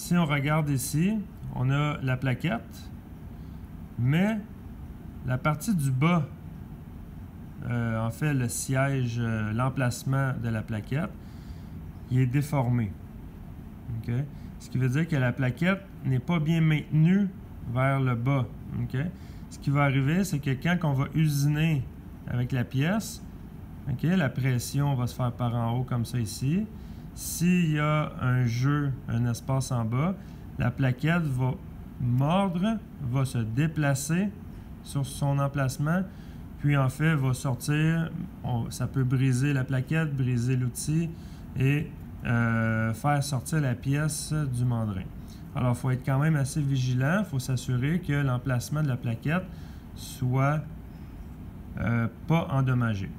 Si on regarde ici, on a la plaquette, mais la partie du bas, euh, en fait le siège, euh, l'emplacement de la plaquette, il est déformé. Ce qui veut dire que la plaquette n'est pas bien maintenue vers le bas. Ce qui va arriver, c'est que quand on va usiner avec la pièce, la pression va se faire par en haut comme ça ici. S'il y a un jeu, un espace en bas, la plaquette va mordre, va se déplacer sur son emplacement, puis en fait va sortir, ça peut briser la plaquette, briser l'outil et euh, faire sortir la pièce du mandrin. Alors, il faut être quand même assez vigilant. Il faut s'assurer que l'emplacement de la plaquette soit euh, pas endommagé.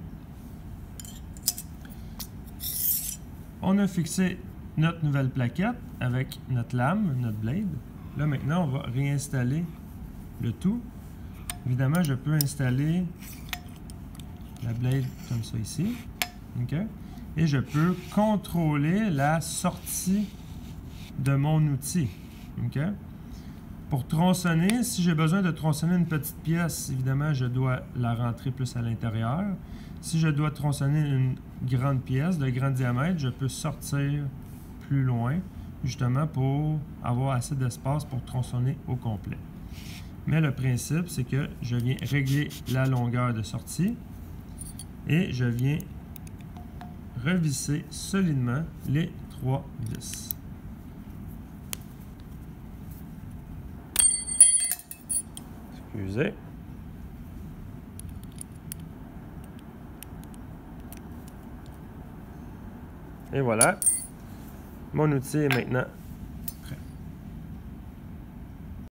On a fixé notre nouvelle plaquette avec notre lame, notre blade. Là, maintenant, on va réinstaller le tout. Évidemment, je peux installer la blade comme ça ici. Et je peux contrôler la sortie de mon outil. Pour tronçonner, si j'ai besoin de tronçonner une petite pièce, évidemment, je dois la rentrer plus à l'intérieur. Si je dois tronçonner une grande pièce de grand diamètre, je peux sortir plus loin, justement pour avoir assez d'espace pour tronçonner au complet. Mais le principe, c'est que je viens régler la longueur de sortie et je viens revisser solidement les trois vis. Excusez. Et voilà. Mon outil est maintenant